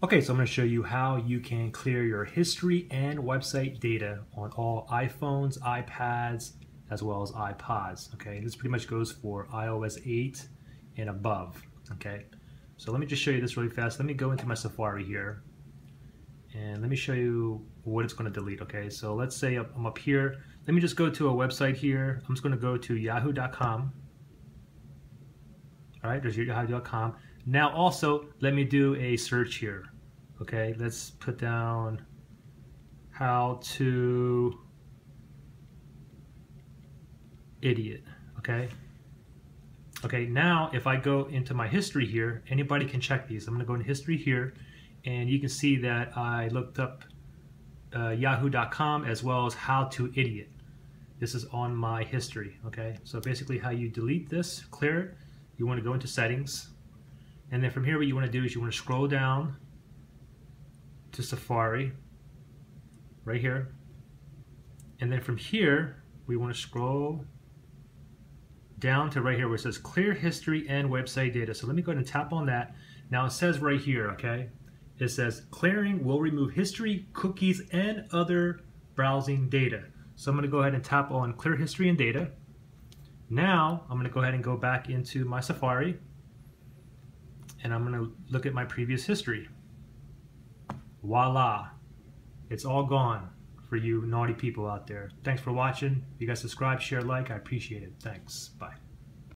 Okay, so I'm going to show you how you can clear your history and website data on all iPhones, iPads, as well as iPods. Okay, this pretty much goes for iOS 8 and above. Okay, so let me just show you this really fast. Let me go into my Safari here and let me show you what it's going to delete. Okay, so let's say I'm up here. Let me just go to a website here. I'm just going to go to yahoo.com. All right, there's yahoo.com. Now also, let me do a search here. Okay, let's put down how to idiot, okay? Okay, now if I go into my history here, anybody can check these. I'm gonna go in history here, and you can see that I looked up uh, yahoo.com as well as how to idiot. This is on my history, okay? So basically how you delete this, clear it, you wanna go into settings, and then from here, what you want to do is you want to scroll down to Safari, right here. And then from here, we want to scroll down to right here where it says clear history and website data. So let me go ahead and tap on that. Now it says right here, okay, it says clearing will remove history, cookies, and other browsing data. So I'm going to go ahead and tap on clear history and data. Now I'm going to go ahead and go back into my Safari and I'm going to look at my previous history. Voila! It's all gone for you naughty people out there. Thanks for watching. If you guys subscribe, share, like, I appreciate it. Thanks. Bye.